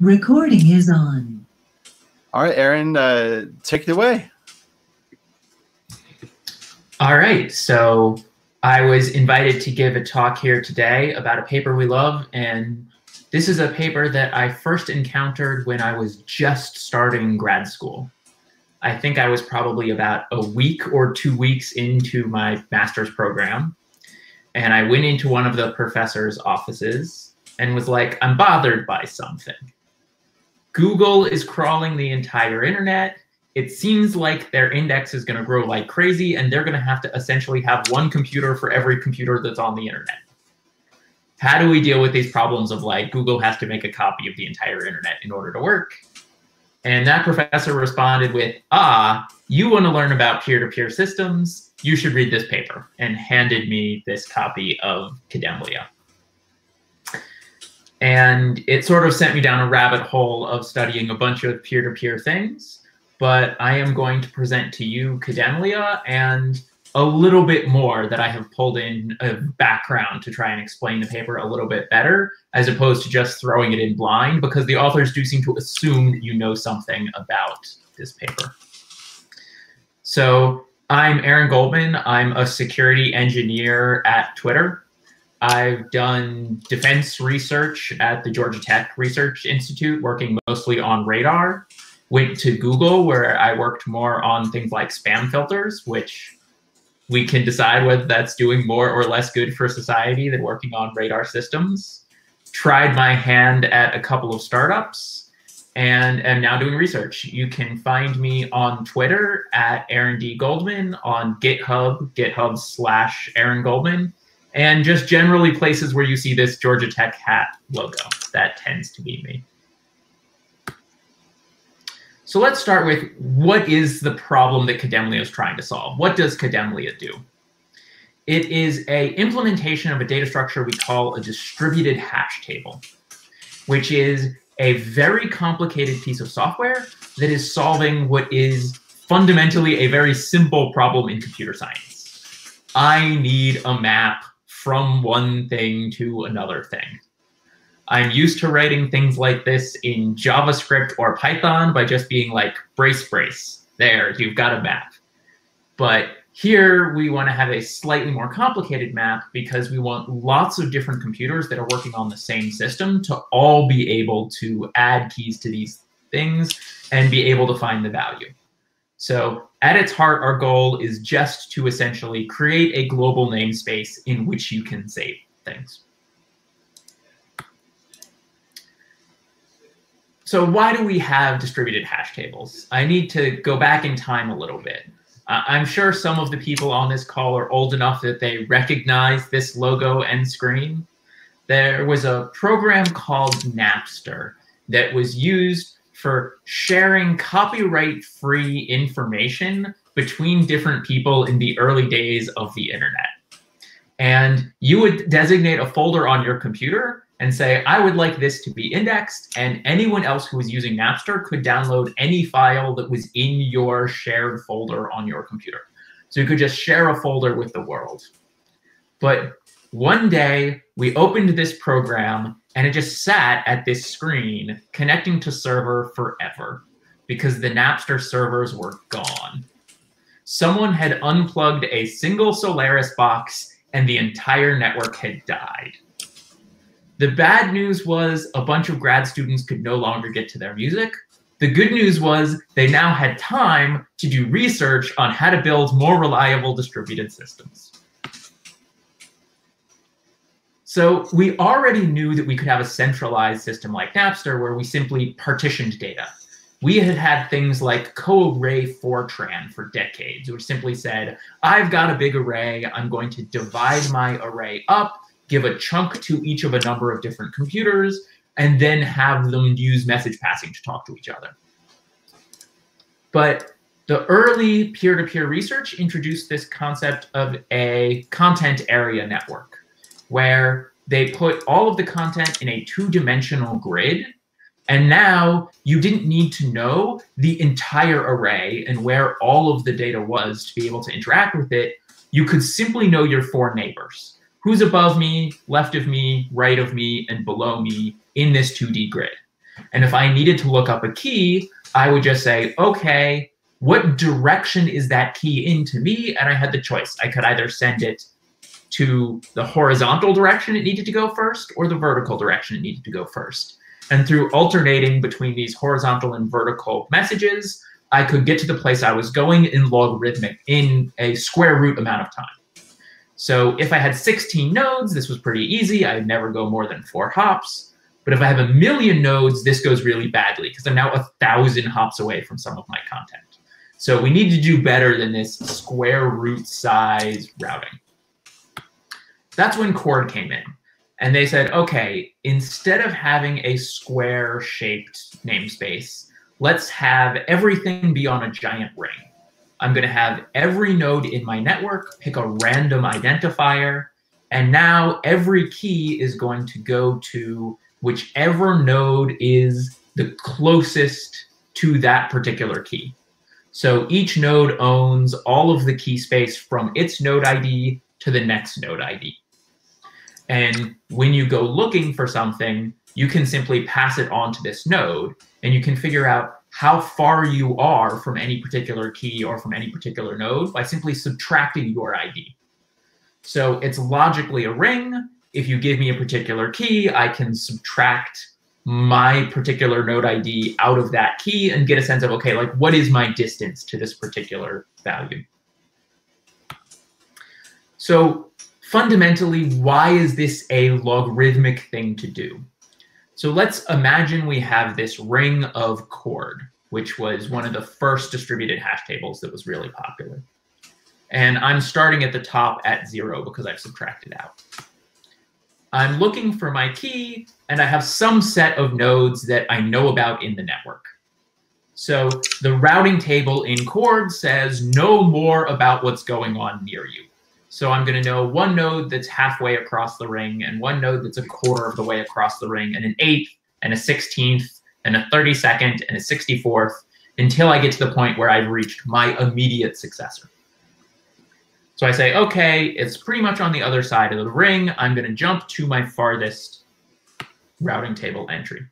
Recording is on. All right, Aaron, uh, take it away. All right, so I was invited to give a talk here today about a paper we love, and this is a paper that I first encountered when I was just starting grad school. I think I was probably about a week or two weeks into my master's program, and I went into one of the professor's offices and was like, I'm bothered by something. Google is crawling the entire internet. It seems like their index is going to grow like crazy, and they're going to have to essentially have one computer for every computer that's on the internet. How do we deal with these problems of like Google has to make a copy of the entire internet in order to work? And that professor responded with, ah, you want to learn about peer-to-peer systems? You should read this paper, and handed me this copy of Kademlia. And it sort of sent me down a rabbit hole of studying a bunch of peer-to-peer things. But I am going to present to you Kademlia and a little bit more that I have pulled in a background to try and explain the paper a little bit better, as opposed to just throwing it in blind, because the authors do seem to assume you know something about this paper. So I'm Aaron Goldman. I'm a security engineer at Twitter. I've done defense research at the Georgia Tech Research Institute, working mostly on radar. Went to Google, where I worked more on things like spam filters, which we can decide whether that's doing more or less good for society than working on radar systems. Tried my hand at a couple of startups and am now doing research. You can find me on Twitter at Aaron D. Goldman, on GitHub, GitHub slash Aaron Goldman and just generally places where you see this Georgia Tech hat logo. That tends to be me. So let's start with what is the problem that Kademlia is trying to solve? What does Kademlia do? It is a implementation of a data structure we call a distributed hash table, which is a very complicated piece of software that is solving what is fundamentally a very simple problem in computer science. I need a map from one thing to another thing. I'm used to writing things like this in JavaScript or Python by just being like, brace, brace. There, you've got a map. But here we want to have a slightly more complicated map because we want lots of different computers that are working on the same system to all be able to add keys to these things and be able to find the value. So at its heart, our goal is just to essentially create a global namespace in which you can save things. So why do we have distributed hash tables? I need to go back in time a little bit. Uh, I'm sure some of the people on this call are old enough that they recognize this logo and screen. There was a program called Napster that was used for sharing copyright free information between different people in the early days of the internet. And you would designate a folder on your computer and say, I would like this to be indexed, and anyone else who was using Napster could download any file that was in your shared folder on your computer. So you could just share a folder with the world. But one day, we opened this program and it just sat at this screen connecting to server forever because the Napster servers were gone. Someone had unplugged a single Solaris box and the entire network had died. The bad news was a bunch of grad students could no longer get to their music. The good news was they now had time to do research on how to build more reliable distributed systems. So we already knew that we could have a centralized system like Napster where we simply partitioned data. We had had things like co-array Fortran for decades, which simply said, I've got a big array, I'm going to divide my array up, give a chunk to each of a number of different computers, and then have them use message passing to talk to each other. But the early peer-to-peer -peer research introduced this concept of a content area network where they put all of the content in a two-dimensional grid. And now you didn't need to know the entire array and where all of the data was to be able to interact with it. You could simply know your four neighbors. Who's above me, left of me, right of me, and below me in this 2D grid. And if I needed to look up a key, I would just say, okay, what direction is that key in to me? And I had the choice. I could either send it to the horizontal direction it needed to go first or the vertical direction it needed to go first. And through alternating between these horizontal and vertical messages, I could get to the place I was going in logarithmic in a square root amount of time. So if I had 16 nodes, this was pretty easy. I'd never go more than four hops. But if I have a million nodes, this goes really badly because I'm now a thousand hops away from some of my content. So we need to do better than this square root size routing. That's when Chord came in. And they said, okay, instead of having a square shaped namespace, let's have everything be on a giant ring. I'm going to have every node in my network pick a random identifier. And now every key is going to go to whichever node is the closest to that particular key. So each node owns all of the key space from its node ID to the next node ID. And when you go looking for something, you can simply pass it on to this node and you can figure out how far you are from any particular key or from any particular node by simply subtracting your ID. So it's logically a ring. If you give me a particular key, I can subtract my particular node ID out of that key and get a sense of, okay, like what is my distance to this particular value? So fundamentally, why is this a logarithmic thing to do? So let's imagine we have this ring of chord, which was one of the first distributed hash tables that was really popular. And I'm starting at the top at zero because I've subtracted out. I'm looking for my key, and I have some set of nodes that I know about in the network. So the routing table in Chord says know more about what's going on near you. So I'm going to know one node that's halfway across the ring and one node that's a quarter of the way across the ring and an eighth and a 16th and a 32nd and a 64th until I get to the point where I've reached my immediate successor. So I say, okay, it's pretty much on the other side of the ring. I'm going to jump to my farthest routing table entry.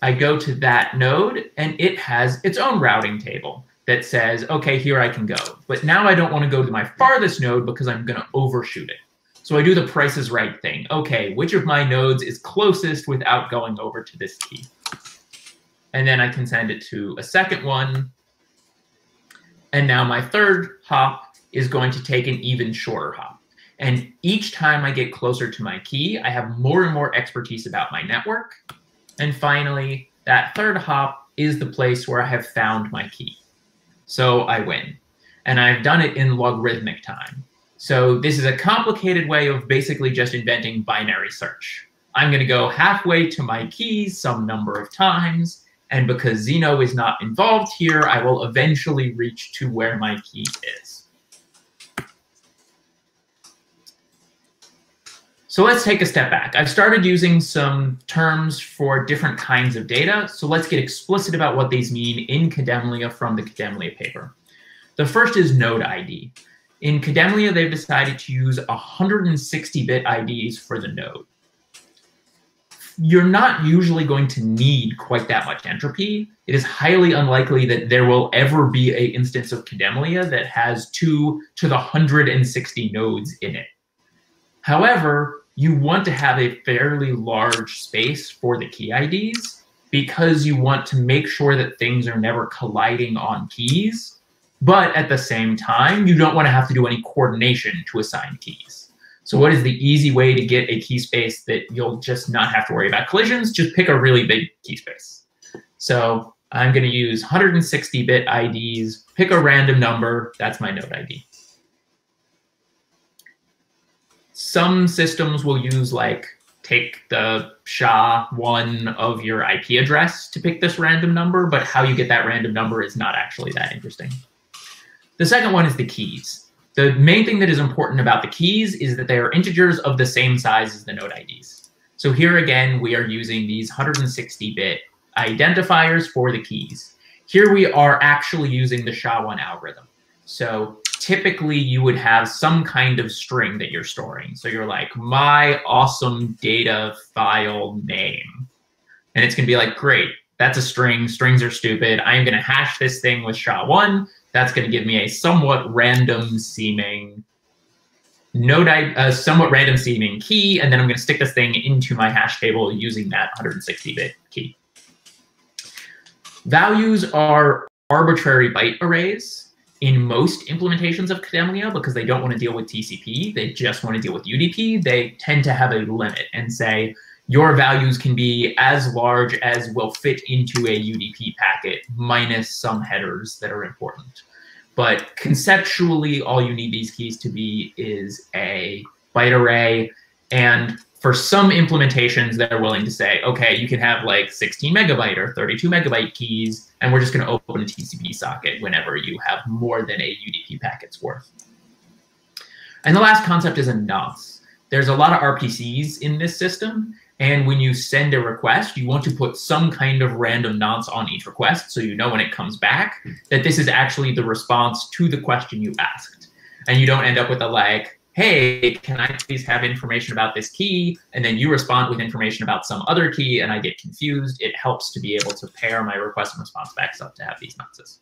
I go to that node and it has its own routing table that says, okay, here I can go. But now I don't want to go to my farthest node because I'm going to overshoot it. So I do the price is right thing. Okay, which of my nodes is closest without going over to this key? And then I can send it to a second one. And now my third hop is going to take an even shorter hop. And each time I get closer to my key, I have more and more expertise about my network. And finally, that third hop is the place where I have found my key. So I win. And I've done it in logarithmic time. So this is a complicated way of basically just inventing binary search. I'm going to go halfway to my keys some number of times. And because Zeno is not involved here, I will eventually reach to where my key is. So let's take a step back. I've started using some terms for different kinds of data. So let's get explicit about what these mean in Kademlia from the Kademlia paper. The first is node ID. In Kademlia, they've decided to use 160-bit IDs for the node. You're not usually going to need quite that much entropy. It is highly unlikely that there will ever be a instance of Kademlia that has 2 to the 160 nodes in it. However, you want to have a fairly large space for the key IDs because you want to make sure that things are never colliding on keys. But at the same time, you don't want to have to do any coordination to assign keys. So what is the easy way to get a key space that you'll just not have to worry about collisions? Just pick a really big key space. So I'm going to use 160-bit IDs, pick a random number. That's my node ID. Some systems will use like take the SHA-1 of your IP address to pick this random number, but how you get that random number is not actually that interesting. The second one is the keys. The main thing that is important about the keys is that they are integers of the same size as the node IDs. So here again, we are using these 160-bit identifiers for the keys. Here we are actually using the SHA-1 algorithm. So typically you would have some kind of string that you're storing. So you're like, my awesome data file name. And it's going to be like, great, that's a string. Strings are stupid. I am going to hash this thing with SHA-1. That's going to give me a somewhat random seeming node, a somewhat random seeming key, and then I'm going to stick this thing into my hash table using that 160-bit key. Values are arbitrary byte arrays in most implementations of Kademlia because they don't want to deal with TCP. They just want to deal with UDP. They tend to have a limit and say your values can be as large as will fit into a UDP packet minus some headers that are important. But conceptually, all you need these keys to be is a byte array. And for some implementations, they're willing to say, okay, you can have like 16 megabyte or 32 megabyte keys, and we're just going to open a TCP socket whenever you have more than a UDP packet's worth. And the last concept is a nonce. There's a lot of RPCs in this system, and when you send a request, you want to put some kind of random nonce on each request so you know when it comes back that this is actually the response to the question you asked. And you don't end up with a like, hey, can I please have information about this key? And then you respond with information about some other key and I get confused. It helps to be able to pair my request and response backs up to have these nonces.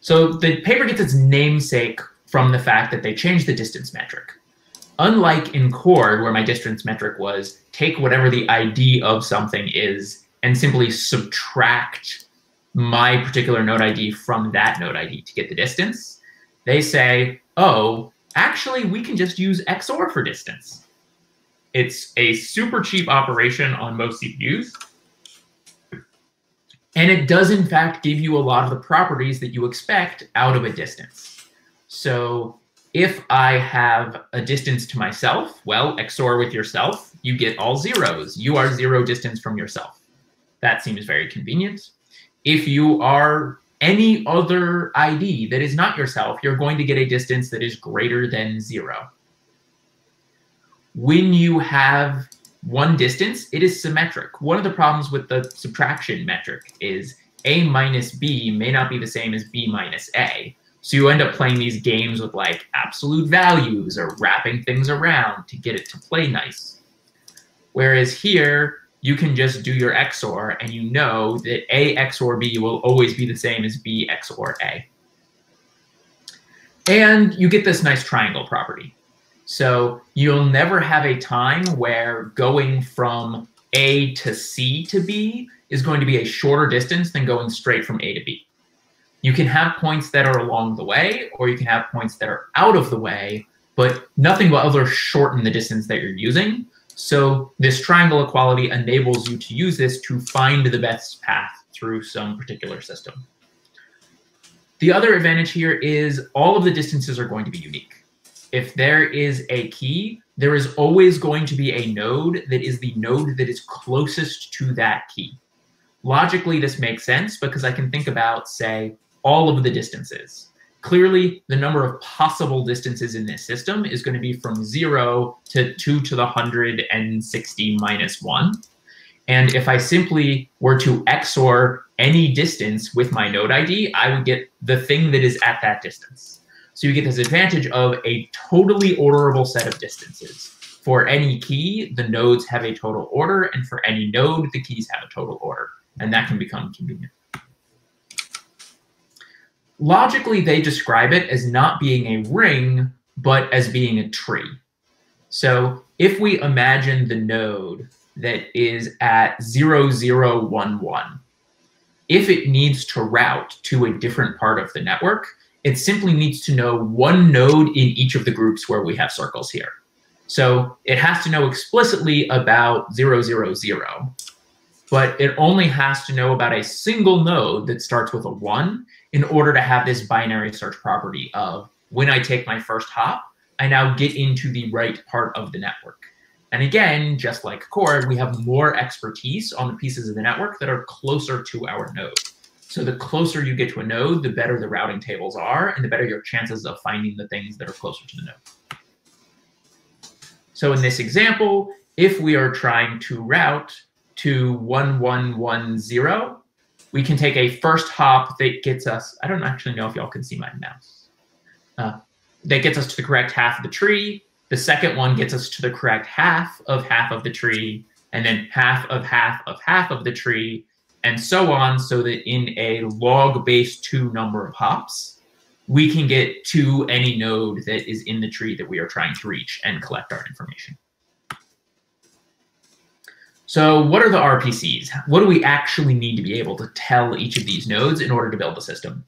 So the paper gets its namesake from the fact that they changed the distance metric. Unlike in Chord, where my distance metric was take whatever the ID of something is and simply subtract my particular node ID from that node ID to get the distance, they say, oh, actually, we can just use XOR for distance. It's a super cheap operation on most CPUs. And it does, in fact, give you a lot of the properties that you expect out of a distance. So if I have a distance to myself, well, XOR with yourself, you get all zeros. You are zero distance from yourself. That seems very convenient. If you are any other ID that is not yourself, you're going to get a distance that is greater than zero. When you have one distance, it is symmetric. One of the problems with the subtraction metric is A minus B may not be the same as B minus A. So you end up playing these games with like absolute values or wrapping things around to get it to play nice. Whereas here, you can just do your XOR and you know that A XOR B will always be the same as B XOR A. And you get this nice triangle property. So you'll never have a time where going from A to C to B is going to be a shorter distance than going straight from A to B. You can have points that are along the way, or you can have points that are out of the way, but nothing will ever shorten the distance that you're using. So this triangle equality enables you to use this to find the best path through some particular system. The other advantage here is all of the distances are going to be unique. If there is a key, there is always going to be a node that is the node that is closest to that key. Logically, this makes sense because I can think about, say, all of the distances clearly the number of possible distances in this system is going to be from 0 to 2 to the 160 minus 1. And if I simply were to XOR any distance with my node ID, I would get the thing that is at that distance. So you get this advantage of a totally orderable set of distances. For any key, the nodes have a total order, and for any node, the keys have a total order. And that can become convenient logically they describe it as not being a ring, but as being a tree. So if we imagine the node that is at 0011, if it needs to route to a different part of the network, it simply needs to know one node in each of the groups where we have circles here. So it has to know explicitly about 000, but it only has to know about a single node that starts with a 1 in order to have this binary search property of when I take my first hop, I now get into the right part of the network. And again, just like Chord, we have more expertise on the pieces of the network that are closer to our node. So the closer you get to a node, the better the routing tables are, and the better your chances of finding the things that are closer to the node. So in this example, if we are trying to route to 1110, we can take a first hop that gets us, I don't actually know if y'all can see my mouse, uh, that gets us to the correct half of the tree. The second one gets us to the correct half of half of the tree. and then half of half of half of the tree, and so on, so that in a log base two number of hops, we can get to any node that is in the tree that we are trying to reach and collect our information. So what are the RPCs? What do we actually need to be able to tell each of these nodes in order to build the system?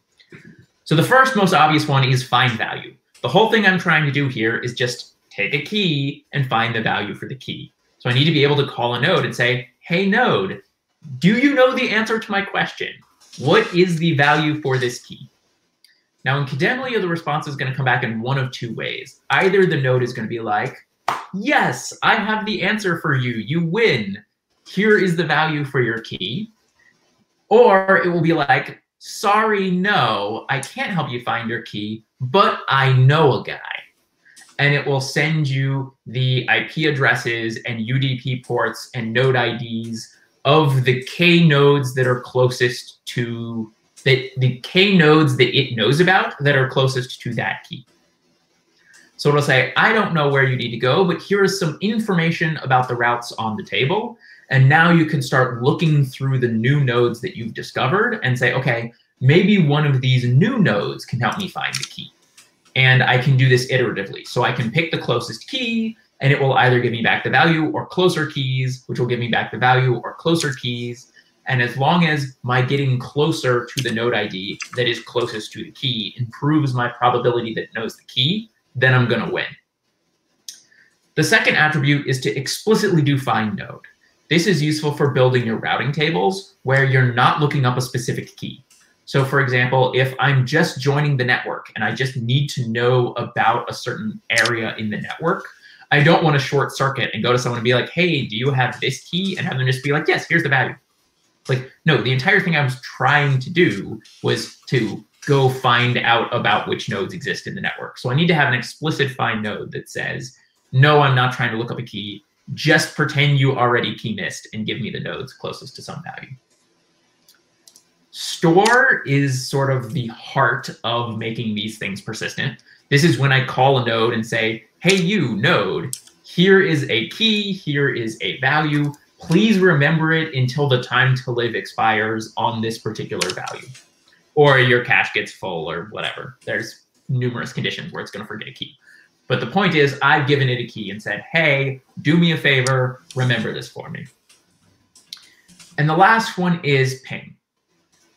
So the first most obvious one is find value. The whole thing I'm trying to do here is just take a key and find the value for the key. So I need to be able to call a node and say, hey node, do you know the answer to my question? What is the value for this key? Now in Kademlia, the response is going to come back in one of two ways. Either the node is going to be like, yes, I have the answer for you, you win here is the value for your key. Or it will be like, sorry, no, I can't help you find your key, but I know a guy. And it will send you the IP addresses and UDP ports and node IDs of the K nodes that are closest to that the K nodes that it knows about that are closest to that key. So it'll say, I don't know where you need to go, but here is some information about the routes on the table. And now you can start looking through the new nodes that you've discovered and say, okay, maybe one of these new nodes can help me find the key. And I can do this iteratively. So I can pick the closest key and it will either give me back the value or closer keys, which will give me back the value or closer keys. And as long as my getting closer to the node ID that is closest to the key improves my probability that knows the key, then I'm going to win. The second attribute is to explicitly do find node. This is useful for building your routing tables where you're not looking up a specific key. So for example, if I'm just joining the network and I just need to know about a certain area in the network, I don't want to short circuit and go to someone and be like, hey, do you have this key? And have them just be like, yes, here's the value. Like, no, the entire thing I was trying to do was to go find out about which nodes exist in the network. So I need to have an explicit find node that says, no, I'm not trying to look up a key just pretend you already key missed and give me the nodes closest to some value. Store is sort of the heart of making these things persistent. This is when I call a node and say, hey, you node, here is a key, here is a value. Please remember it until the time to live expires on this particular value. Or your cache gets full or whatever. There's numerous conditions where it's going to forget a key. But the point is, I've given it a key and said, hey, do me a favor, remember this for me. And the last one is ping.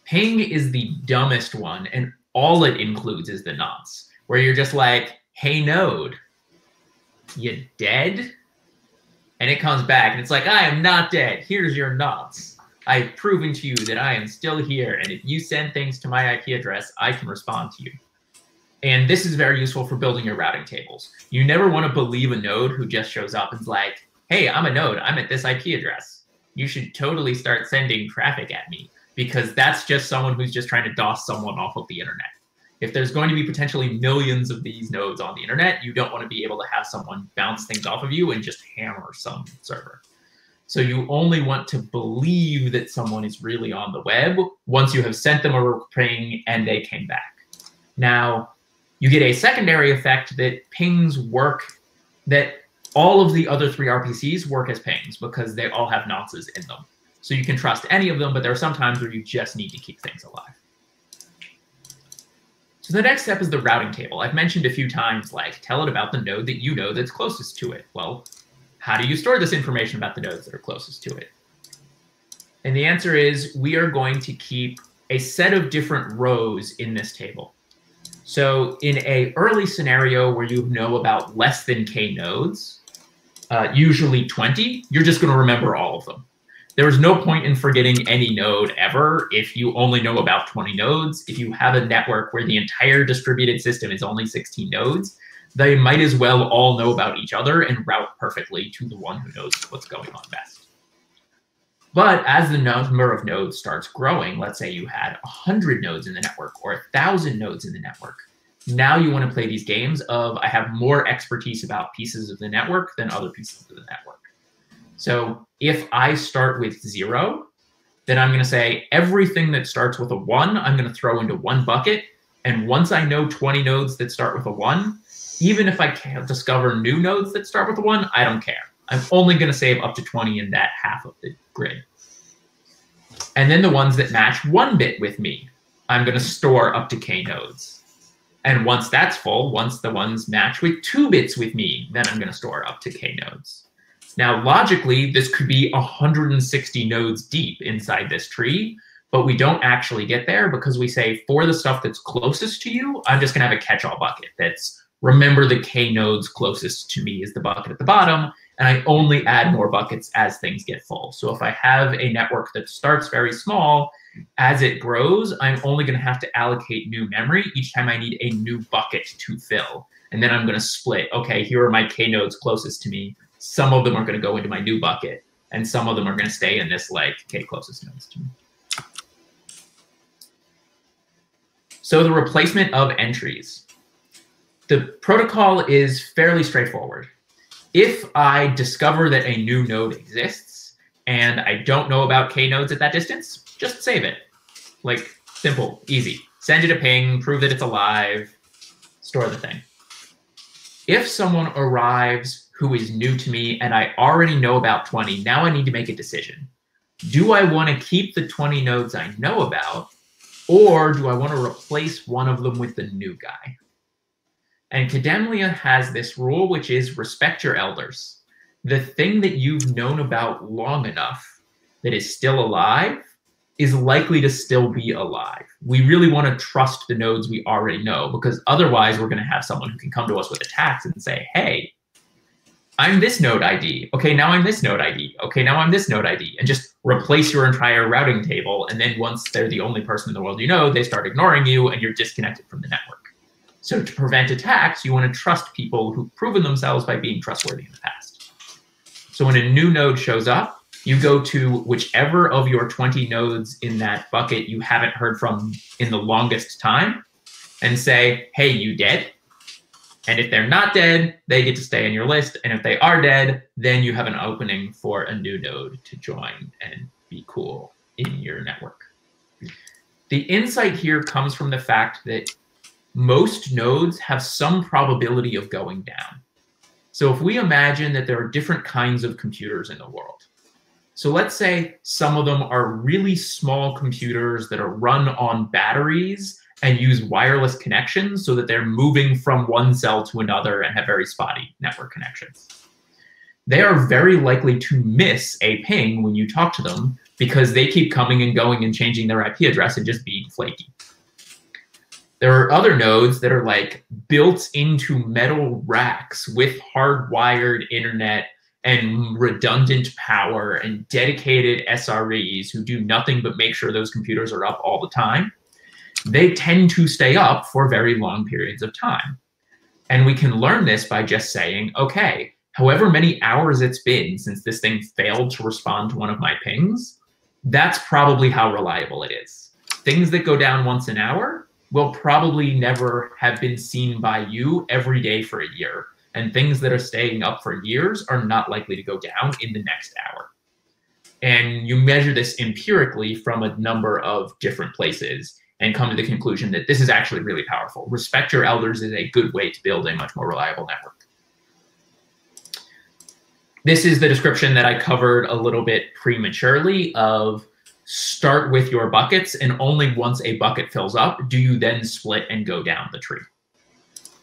Ping is the dumbest one, and all it includes is the nonce, where you're just like, hey, node, you dead? And it comes back, and it's like, I am not dead. Here's your nonce. I've proven to you that I am still here, and if you send things to my IP address, I can respond to you. And this is very useful for building your routing tables. You never want to believe a node who just shows up and's like, hey, I'm a node. I'm at this IP address. You should totally start sending traffic at me because that's just someone who's just trying to DOS someone off of the internet. If there's going to be potentially millions of these nodes on the internet, you don't want to be able to have someone bounce things off of you and just hammer some server. So you only want to believe that someone is really on the web once you have sent them a ping and they came back. Now, you get a secondary effect that pings work, that all of the other three RPCs work as pings because they all have nonces in them. So you can trust any of them, but there are some times where you just need to keep things alive. So the next step is the routing table. I've mentioned a few times, like, tell it about the node that you know that's closest to it. Well, how do you store this information about the nodes that are closest to it? And the answer is we are going to keep a set of different rows in this table. So in a early scenario where you know about less than k nodes, uh, usually 20, you're just going to remember all of them. There is no point in forgetting any node ever if you only know about 20 nodes. If you have a network where the entire distributed system is only 16 nodes, they might as well all know about each other and route perfectly to the one who knows what's going on best. But as the number of nodes starts growing, let's say you had 100 nodes in the network or 1,000 nodes in the network, now you want to play these games of I have more expertise about pieces of the network than other pieces of the network. So if I start with zero, then I'm going to say everything that starts with a one, I'm going to throw into one bucket. And once I know 20 nodes that start with a one, even if I can't discover new nodes that start with a one, I don't care. I'm only going to save up to 20 in that half of the grid. And then the ones that match one bit with me, I'm going to store up to k nodes. And once that's full, once the ones match with two bits with me, then I'm going to store up to k nodes. Now, logically, this could be 160 nodes deep inside this tree, but we don't actually get there because we say for the stuff that's closest to you, I'm just going to have a catch-all bucket that's remember the k nodes closest to me is the bucket at the bottom, and I only add more buckets as things get full. So if I have a network that starts very small, as it grows, I'm only going to have to allocate new memory each time I need a new bucket to fill. And then I'm going to split, okay, here are my k nodes closest to me. Some of them are going to go into my new bucket, and some of them are going to stay in this like k closest nodes to me. So the replacement of entries. The protocol is fairly straightforward. If I discover that a new node exists and I don't know about k nodes at that distance, just save it. Like simple, easy. Send it a ping, prove that it's alive, store the thing. If someone arrives who is new to me and I already know about 20, now I need to make a decision. Do I want to keep the 20 nodes I know about, or do I want to replace one of them with the new guy? And Kademlia has this rule, which is respect your elders. The thing that you've known about long enough that is still alive is likely to still be alive. We really want to trust the nodes we already know because otherwise we're going to have someone who can come to us with attacks and say, hey, I'm this node ID. Okay, now I'm this node ID. Okay, now I'm this node ID. And just replace your entire routing table. And then once they're the only person in the world you know, they start ignoring you and you're disconnected from the network. So to prevent attacks, you want to trust people who've proven themselves by being trustworthy in the past. So when a new node shows up, you go to whichever of your 20 nodes in that bucket you haven't heard from in the longest time and say, hey, you dead? And if they're not dead, they get to stay on your list. And if they are dead, then you have an opening for a new node to join and be cool in your network. The insight here comes from the fact that most nodes have some probability of going down. So if we imagine that there are different kinds of computers in the world, so let's say some of them are really small computers that are run on batteries and use wireless connections so that they're moving from one cell to another and have very spotty network connections. They are very likely to miss a ping when you talk to them because they keep coming and going and changing their IP address and just being flaky. There are other nodes that are like built into metal racks with hardwired internet and redundant power and dedicated SREs who do nothing but make sure those computers are up all the time, they tend to stay up for very long periods of time. And we can learn this by just saying, okay, however many hours it's been since this thing failed to respond to one of my pings, that's probably how reliable it is. Things that go down once an hour will probably never have been seen by you every day for a year and things that are staying up for years are not likely to go down in the next hour. And you measure this empirically from a number of different places and come to the conclusion that this is actually really powerful. Respect your elders is a good way to build a much more reliable network. This is the description that I covered a little bit prematurely of start with your buckets and only once a bucket fills up do you then split and go down the tree.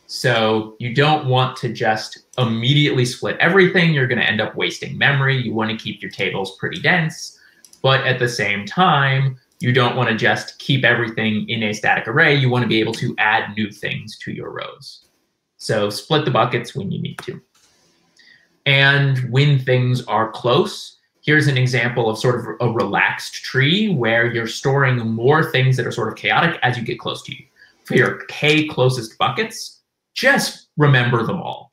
So you don't want to just immediately split everything. You're going to end up wasting memory. You want to keep your tables pretty dense. But at the same time, you don't want to just keep everything in a static array. You want to be able to add new things to your rows. So split the buckets when you need to. And when things are close, here's an example of sort of a relaxed tree where you're storing more things that are sort of chaotic as you get close to you. For your k closest buckets, just remember them all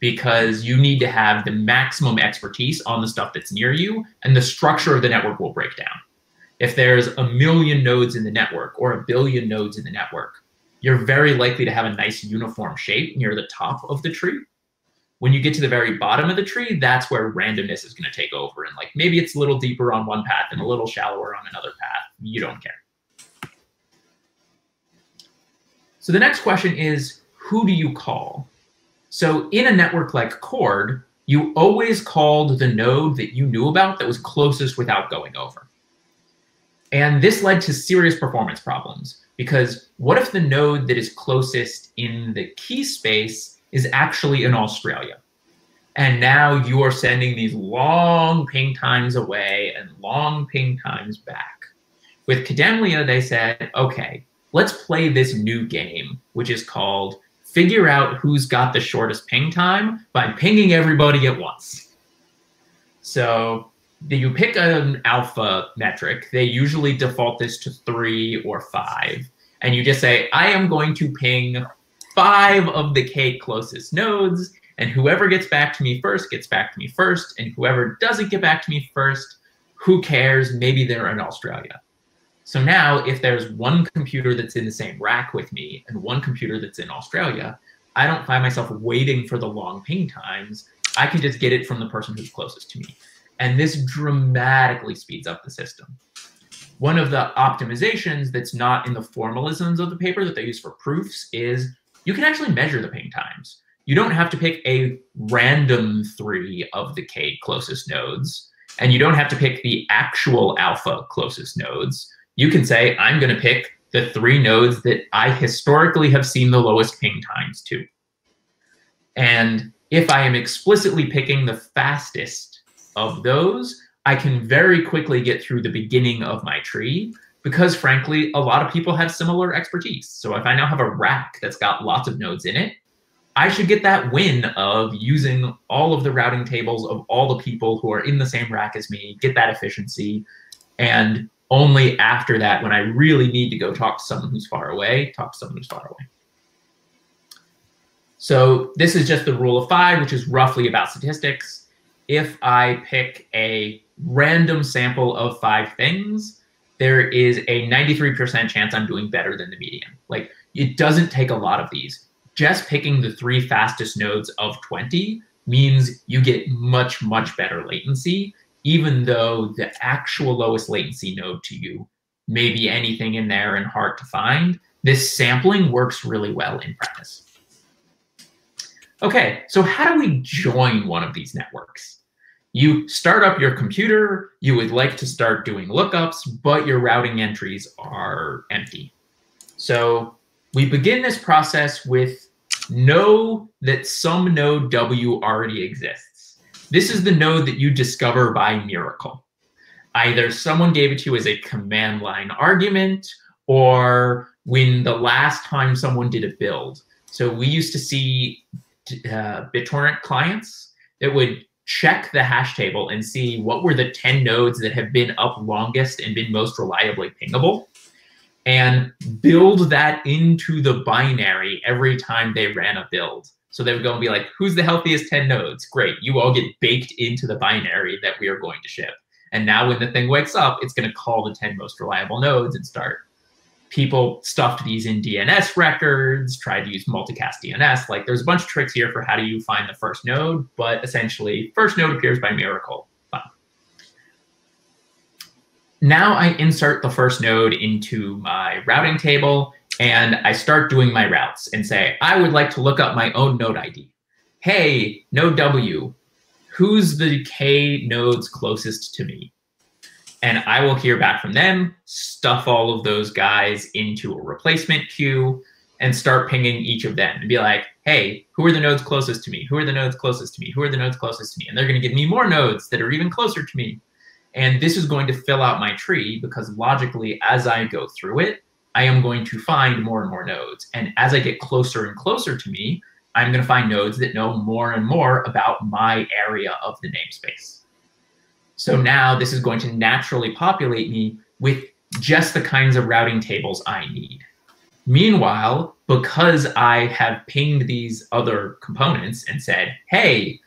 because you need to have the maximum expertise on the stuff that's near you and the structure of the network will break down. If there's a million nodes in the network or a billion nodes in the network, you're very likely to have a nice uniform shape near the top of the tree. When you get to the very bottom of the tree, that's where randomness is going to take over. And like maybe it's a little deeper on one path and a little shallower on another path. You don't care. So the next question is who do you call? So in a network like Chord, you always called the node that you knew about that was closest without going over. And this led to serious performance problems because what if the node that is closest in the key space is actually in Australia? And now you are sending these long ping times away and long ping times back. With Kademlia, they said, okay, let's play this new game, which is called figure out who's got the shortest ping time by pinging everybody at once. So you pick an alpha metric. They usually default this to three or five. And you just say, I am going to ping five of the K closest nodes. And whoever gets back to me first gets back to me first. And whoever doesn't get back to me first, who cares? Maybe they're in Australia. So now if there's one computer that's in the same rack with me and one computer that's in Australia, I don't find myself waiting for the long ping times. I can just get it from the person who's closest to me. And this dramatically speeds up the system. One of the optimizations that's not in the formalisms of the paper that they use for proofs is you can actually measure the ping times. You don't have to pick a random three of the k closest nodes, and you don't have to pick the actual alpha closest nodes you can say, I'm going to pick the three nodes that I historically have seen the lowest ping times to. And if I am explicitly picking the fastest of those, I can very quickly get through the beginning of my tree because frankly, a lot of people have similar expertise. So if I now have a rack that's got lots of nodes in it, I should get that win of using all of the routing tables of all the people who are in the same rack as me, get that efficiency, and only after that, when I really need to go talk to someone who's far away, talk to someone who's far away. So this is just the rule of five, which is roughly about statistics. If I pick a random sample of five things, there is a 93% chance I'm doing better than the median. Like it doesn't take a lot of these. Just picking the three fastest nodes of 20 means you get much, much better latency even though the actual lowest latency node to you may be anything in there and hard to find, this sampling works really well in practice. Okay, so how do we join one of these networks? You start up your computer, you would like to start doing lookups, but your routing entries are empty. So we begin this process with know that some node W already exists. This is the node that you discover by miracle. Either someone gave it to you as a command line argument or when the last time someone did a build. So we used to see uh, BitTorrent clients that would check the hash table and see what were the 10 nodes that have been up longest and been most reliably pingable and build that into the binary every time they ran a build. So they would go and be like, who's the healthiest 10 nodes? Great. You all get baked into the binary that we are going to ship. And now when the thing wakes up, it's going to call the 10 most reliable nodes and start. People stuffed these in DNS records, tried to use multicast DNS. Like there's a bunch of tricks here for how do you find the first node, but essentially first node appears by miracle. Fun. Now I insert the first node into my routing table and I start doing my routes and say, I would like to look up my own node ID. Hey, node W, who's the K nodes closest to me? And I will hear back from them, stuff all of those guys into a replacement queue, and start pinging each of them and be like, hey, who are the nodes closest to me? Who are the nodes closest to me? Who are the nodes closest to me? And they're going to give me more nodes that are even closer to me. And this is going to fill out my tree because logically, as I go through it, I am going to find more and more nodes. And as I get closer and closer to me, I'm going to find nodes that know more and more about my area of the namespace. So now this is going to naturally populate me with just the kinds of routing tables I need. Meanwhile, because I have pinged these other components and said, hey,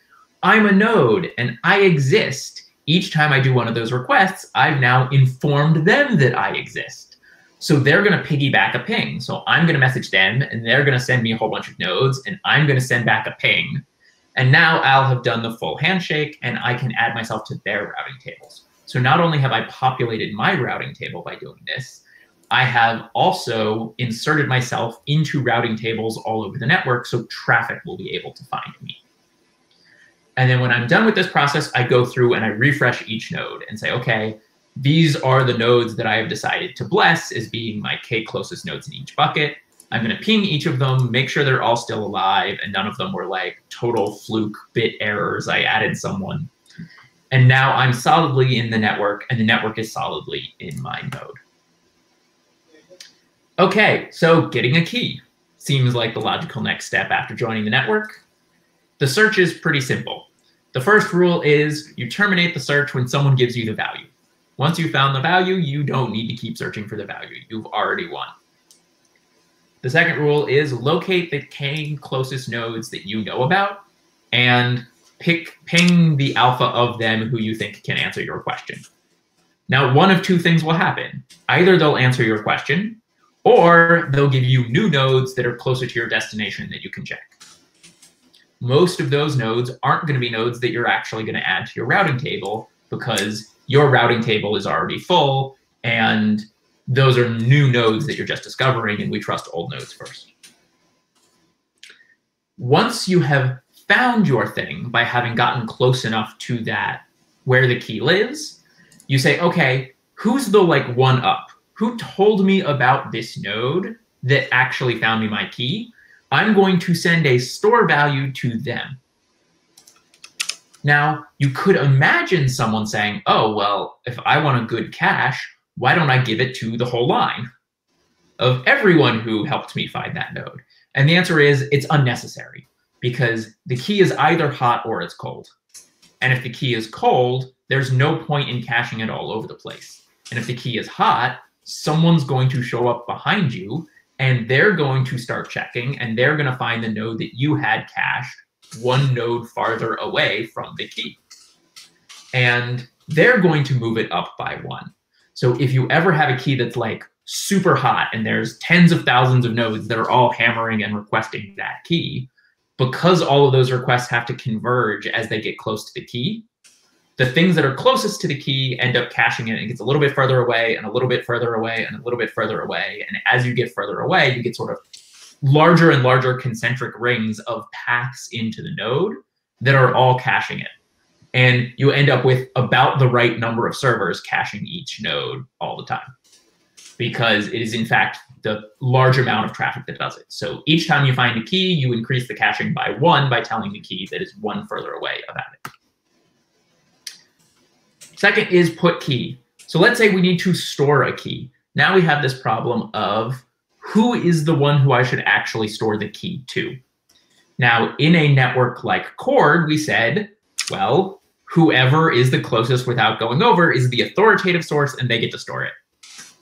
I'm a node and I exist, each time I do one of those requests, I've now informed them that I exist. So they're going to piggyback a ping. So I'm going to message them and they're going to send me a whole bunch of nodes and I'm going to send back a ping. And now I'll have done the full handshake and I can add myself to their routing tables. So not only have I populated my routing table by doing this, I have also inserted myself into routing tables all over the network so traffic will be able to find me. And then when I'm done with this process, I go through and I refresh each node and say, okay, these are the nodes that I have decided to bless as being my k closest nodes in each bucket. I'm going to ping each of them, make sure they're all still alive, and none of them were like total fluke bit errors. I added someone. And now I'm solidly in the network, and the network is solidly in my node. Okay, so getting a key seems like the logical next step after joining the network. The search is pretty simple. The first rule is you terminate the search when someone gives you the value. Once you've found the value, you don't need to keep searching for the value. You've already won. The second rule is locate the k closest nodes that you know about and pick ping the alpha of them who you think can answer your question. Now, one of two things will happen. Either they'll answer your question, or they'll give you new nodes that are closer to your destination that you can check. Most of those nodes aren't going to be nodes that you're actually going to add to your routing table because your routing table is already full and those are new nodes that you're just discovering and we trust old nodes first. Once you have found your thing by having gotten close enough to that where the key lives, you say, okay, who's the like one up? who told me about this node that actually found me my key, I'm going to send a store value to them. Now, you could imagine someone saying, oh, well, if I want a good cache, why don't I give it to the whole line of everyone who helped me find that node? And the answer is it's unnecessary because the key is either hot or it's cold. And if the key is cold, there's no point in caching it all over the place. And if the key is hot, someone's going to show up behind you and they're going to start checking and they're going to find the node that you had cached one node farther away from the key. And they're going to move it up by one. So if you ever have a key that's like super hot and there's tens of thousands of nodes that are all hammering and requesting that key, because all of those requests have to converge as they get close to the key, the things that are closest to the key end up caching it and gets a little bit further away and a little bit further away and a little bit further away. And as you get further away, you get sort of larger and larger concentric rings of paths into the node that are all caching it. And you end up with about the right number of servers caching each node all the time because it is in fact the large amount of traffic that does it. So each time you find a key, you increase the caching by one by telling the key that is one further away about it. Second is put key. So let's say we need to store a key. Now we have this problem of who is the one who I should actually store the key to. Now, in a network like Chord, we said, well, whoever is the closest without going over is the authoritative source and they get to store it.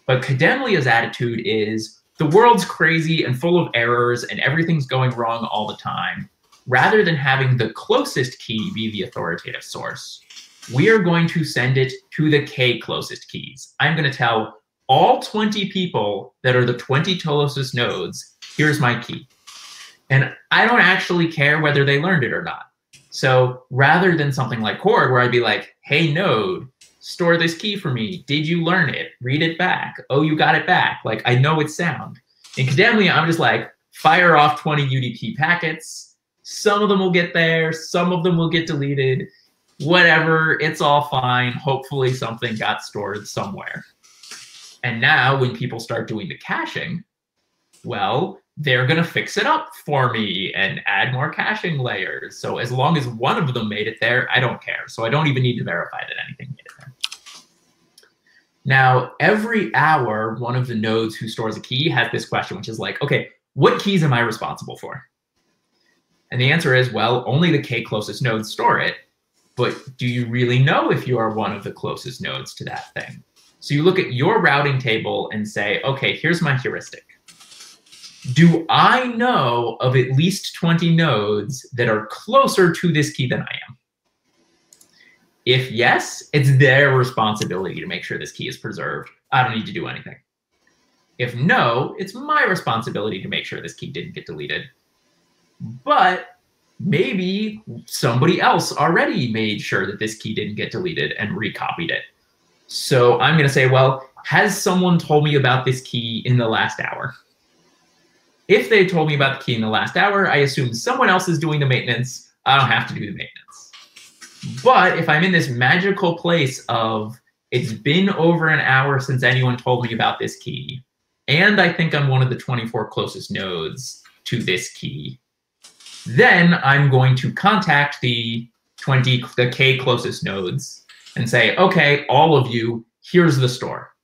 But Kademlia's attitude is the world's crazy and full of errors and everything's going wrong all the time. Rather than having the closest key be the authoritative source, we are going to send it to the K closest keys. I'm going to tell all 20 people that are the 20 closest nodes, here's my key. And I don't actually care whether they learned it or not. So rather than something like Chord, where I'd be like, hey, node, store this key for me. Did you learn it? Read it back. Oh, you got it back. Like, I know it's sound. In Kademlia, I'm just like, fire off 20 UDP packets. Some of them will get there. Some of them will get deleted whatever, it's all fine. Hopefully something got stored somewhere. And now when people start doing the caching, well, they're going to fix it up for me and add more caching layers. So as long as one of them made it there, I don't care. So I don't even need to verify that anything made it there. Now, every hour, one of the nodes who stores a key has this question, which is like, okay, what keys am I responsible for? And the answer is, well, only the k closest nodes store it but do you really know if you are one of the closest nodes to that thing? So you look at your routing table and say, okay, here's my heuristic. Do I know of at least 20 nodes that are closer to this key than I am? If yes, it's their responsibility to make sure this key is preserved. I don't need to do anything. If no, it's my responsibility to make sure this key didn't get deleted. But maybe somebody else already made sure that this key didn't get deleted and recopied it. So I'm going to say, well, has someone told me about this key in the last hour? If they told me about the key in the last hour, I assume someone else is doing the maintenance. I don't have to do the maintenance. But if I'm in this magical place of it's been over an hour since anyone told me about this key, and I think I'm one of the 24 closest nodes to this key, then I'm going to contact the 20, the K closest nodes and say, okay, all of you, here's the store.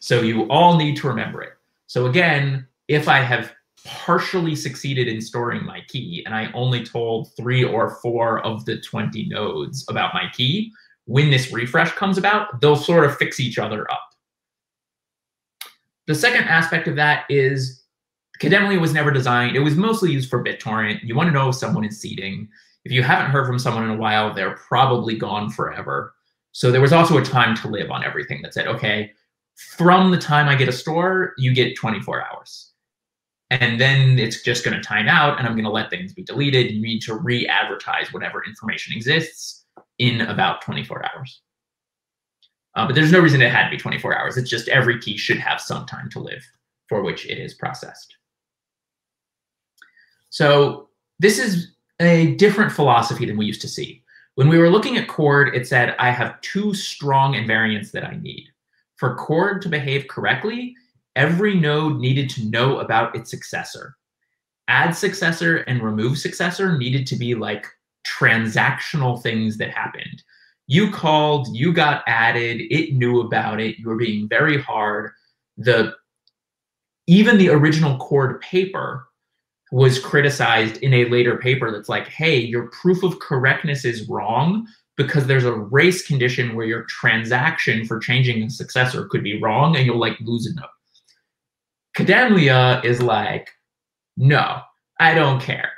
So you all need to remember it. So again, if I have partially succeeded in storing my key and I only told three or four of the 20 nodes about my key, when this refresh comes about, they'll sort of fix each other up. The second aspect of that is Kademlia was never designed, it was mostly used for BitTorrent. You want to know if someone is seeding. If you haven't heard from someone in a while, they're probably gone forever. So there was also a time to live on everything that said, okay, from the time I get a store, you get 24 hours. And then it's just going to time out and I'm going to let things be deleted. You need to re advertise whatever information exists in about 24 hours. Uh, but there's no reason it had to be 24 hours. It's just every key should have some time to live for which it is processed. So this is a different philosophy than we used to see. When we were looking at Chord, it said, I have two strong invariants that I need. For Chord to behave correctly, every node needed to know about its successor. Add successor and remove successor needed to be like transactional things that happened. You called, you got added, it knew about it, you were being very hard. The even the original Chord paper was criticized in a later paper that's like, hey, your proof of correctness is wrong because there's a race condition where your transaction for changing a successor could be wrong and you'll like lose a node. Kademlia is like, no, I don't care.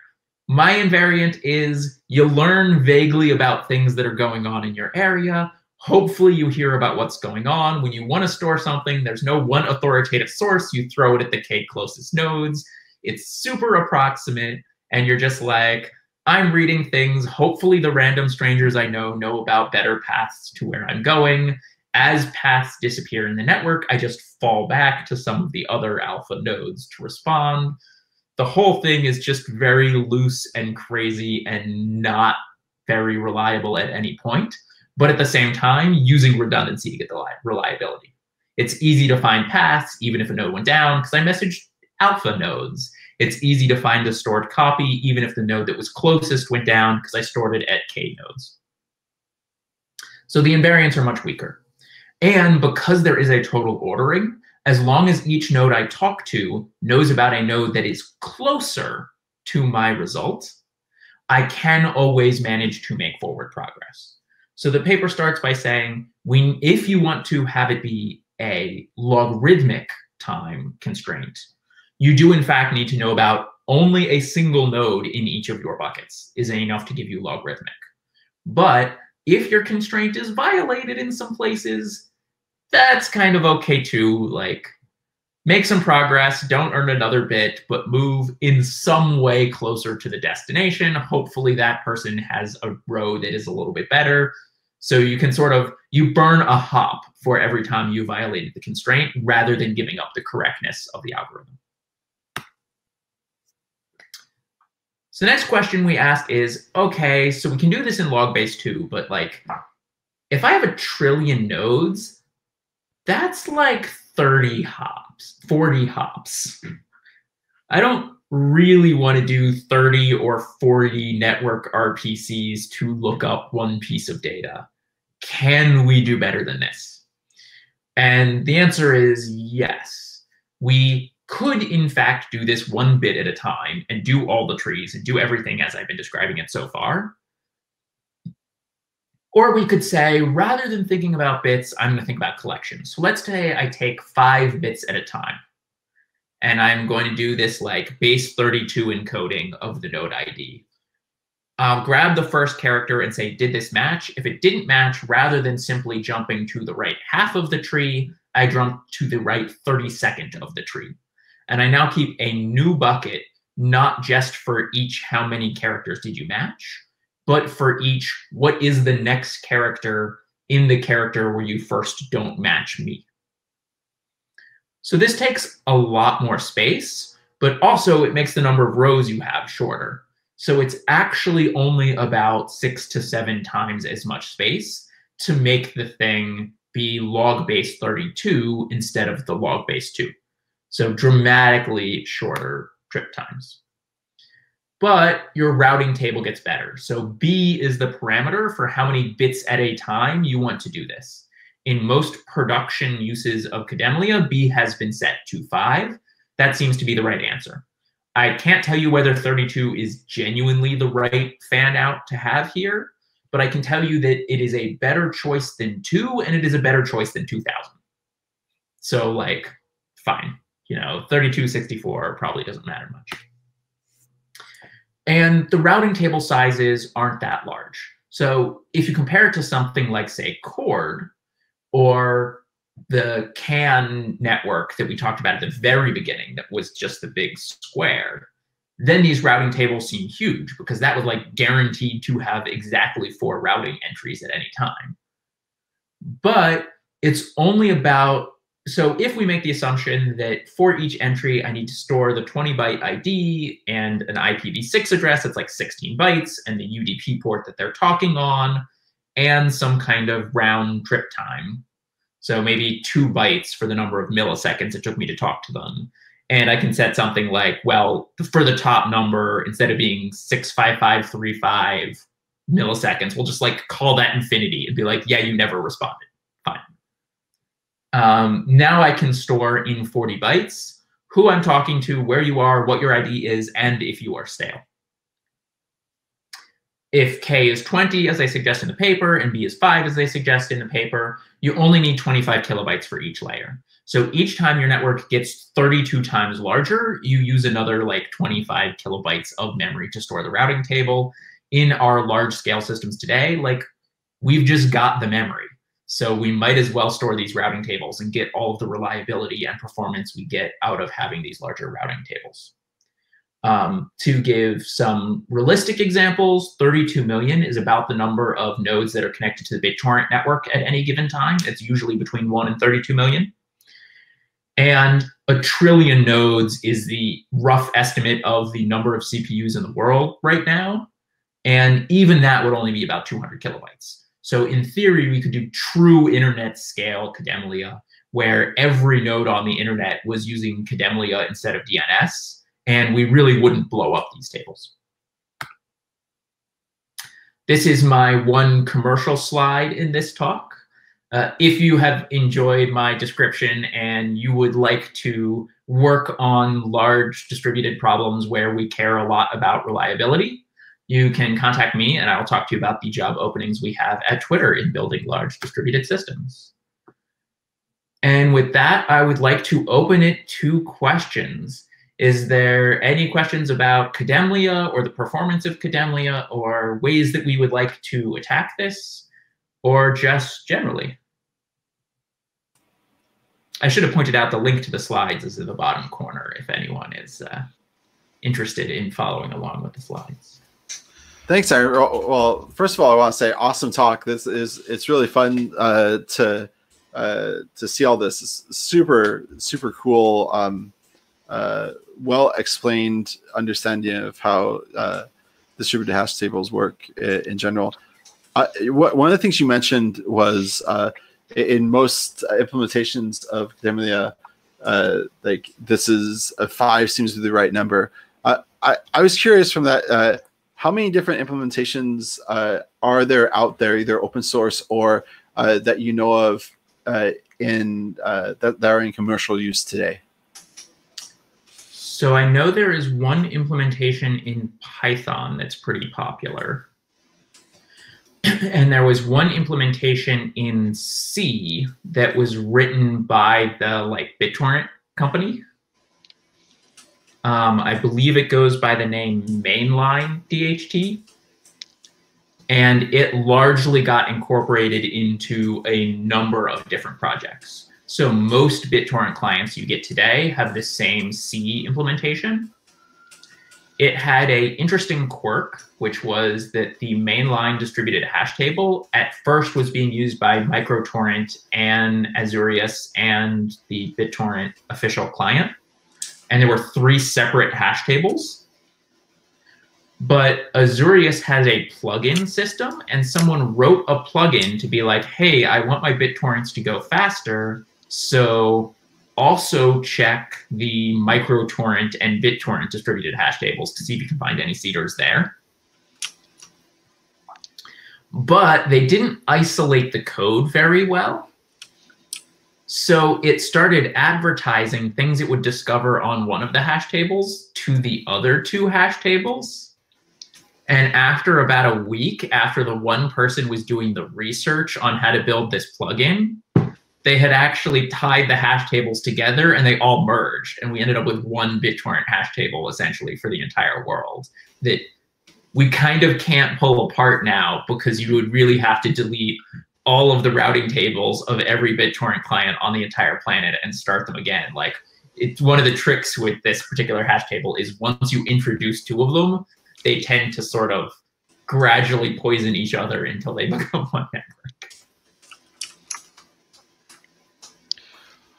My invariant is you learn vaguely about things that are going on in your area. Hopefully you hear about what's going on. When you want to store something, there's no one authoritative source. You throw it at the K closest nodes. It's super approximate. And you're just like, I'm reading things. Hopefully the random strangers I know know about better paths to where I'm going. As paths disappear in the network, I just fall back to some of the other alpha nodes to respond. The whole thing is just very loose and crazy and not very reliable at any point but at the same time, using redundancy to get the reliability. It's easy to find paths, even if a node went down, because I messaged alpha nodes. It's easy to find a stored copy, even if the node that was closest went down, because I stored it at k nodes. So the invariants are much weaker. And because there is a total ordering, as long as each node I talk to knows about a node that is closer to my result, I can always manage to make forward progress. So the paper starts by saying, we, if you want to have it be a logarithmic time constraint, you do in fact need to know about only a single node in each of your buckets is enough to give you logarithmic. But if your constraint is violated in some places, that's kind of okay too. Like make some progress, don't earn another bit, but move in some way closer to the destination. Hopefully that person has a road that is a little bit better. So you can sort of, you burn a hop for every time you violated the constraint rather than giving up the correctness of the algorithm. So the next question we ask is, okay, so we can do this in log base two, but like, if I have a trillion nodes, that's like 30 hops, 40 hops. I don't really want to do 30 or 40 network RPCs to look up one piece of data. Can we do better than this? And the answer is yes. We could, in fact, do this one bit at a time and do all the trees and do everything as I've been describing it so far. Or we could say, rather than thinking about bits, I'm going to think about collections. So let's say I take five bits at a time and I'm going to do this like base 32 encoding of the node ID. I'll grab the first character and say, did this match? If it didn't match, rather than simply jumping to the right half of the tree, I jump to the right 32nd of the tree. And I now keep a new bucket, not just for each how many characters did you match, but for each what is the next character in the character where you first don't match me. So this takes a lot more space, but also it makes the number of rows you have shorter. So it's actually only about six to seven times as much space to make the thing be log base 32 instead of the log base 2. So dramatically shorter trip times. But your routing table gets better. So B is the parameter for how many bits at a time you want to do this. In most production uses of Kademlia, B has been set to 5. That seems to be the right answer. I can't tell you whether 32 is genuinely the right fan out to have here, but I can tell you that it is a better choice than 2 and it is a better choice than 2000. So like fine, you know, 3264 probably doesn't matter much. And the routing table sizes aren't that large. So if you compare it to something like say Chord or the CAN network that we talked about at the very beginning that was just the big square, then these routing tables seem huge because that was like guaranteed to have exactly four routing entries at any time. But it's only about, so if we make the assumption that for each entry, I need to store the 20 byte ID and an IPv6 address that's like 16 bytes and the UDP port that they're talking on and some kind of round trip time. So maybe two bytes for the number of milliseconds it took me to talk to them and I can set something like, well, for the top number, instead of being 65535 milliseconds, we'll just like call that infinity and be like, yeah, you never responded. Um, now I can store in 40 bytes who I'm talking to, where you are, what your ID is, and if you are stale. If K is 20, as I suggest in the paper, and B is 5, as they suggest in the paper, you only need 25 kilobytes for each layer. So each time your network gets 32 times larger, you use another like 25 kilobytes of memory to store the routing table. In our large scale systems today, like we've just got the memory. So we might as well store these routing tables and get all of the reliability and performance we get out of having these larger routing tables. Um, to give some realistic examples, 32 million is about the number of nodes that are connected to the BitTorrent network at any given time. It's usually between 1 and 32 million. And a trillion nodes is the rough estimate of the number of CPUs in the world right now. And even that would only be about 200 kilobytes. So in theory, we could do true internet scale Kademlia, where every node on the internet was using Kademlia instead of DNS, and we really wouldn't blow up these tables. This is my one commercial slide in this talk. Uh, if you have enjoyed my description and you would like to work on large distributed problems where we care a lot about reliability, you can contact me and I'll talk to you about the job openings we have at Twitter in building large distributed systems. And with that, I would like to open it to questions. Is there any questions about Kademlia or the performance of Kademlia or ways that we would like to attack this? or just generally? I should have pointed out the link to the slides is in the bottom corner if anyone is uh, interested in following along with the slides. Thanks, Aaron. Well, first of all, I want to say awesome talk. This is it's really fun uh, to uh, to see all this. It's super super cool, um, uh, well explained understanding of how uh, distributed hash tables work in general. Uh, one of the things you mentioned was uh, in most implementations of uh, like this is a five seems to be the right number. I, I was curious from that, how many different implementations uh, are there out there, either open source or uh, that you know of uh, in that, that are in commercial use today? So I know there is one implementation in Python that's pretty popular. and there was one implementation in C that was written by the like BitTorrent company. Um, I believe it goes by the name Mainline DHT. And it largely got incorporated into a number of different projects. So most BitTorrent clients you get today have the same C implementation. It had a interesting quirk, which was that the mainline distributed hash table at first was being used by MicroTorrent and Azureus and the BitTorrent official client. And there were three separate hash tables. But Azureus has a plugin system, and someone wrote a plugin to be like, hey, I want my BitTorrents to go faster. So also check the microtorrent and BitTorrent distributed hash tables to see if you can find any seeders there. But they didn't isolate the code very well. So it started advertising things it would discover on one of the hash tables to the other two hash tables. And after about a week, after the one person was doing the research on how to build this plugin, they had actually tied the hash tables together and they all merged. And we ended up with one BitTorrent hash table essentially for the entire world that we kind of can't pull apart now because you would really have to delete all of the routing tables of every BitTorrent client on the entire planet and start them again. Like it's one of the tricks with this particular hash table is once you introduce two of them, they tend to sort of gradually poison each other until they become one network.